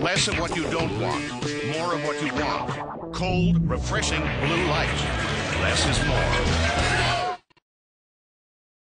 Less of what you don't want, more of what you want. Cold, refreshing blue light. Less is more.